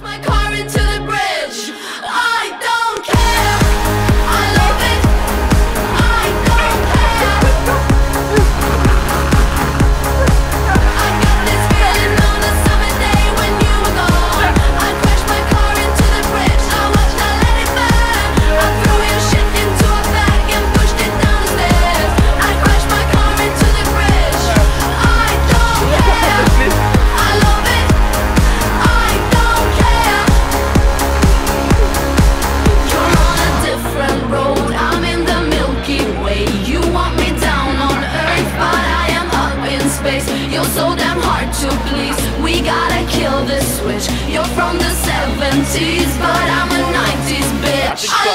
my car. gotta kill this switch. You're from the 70s, but I'm a 90s bitch.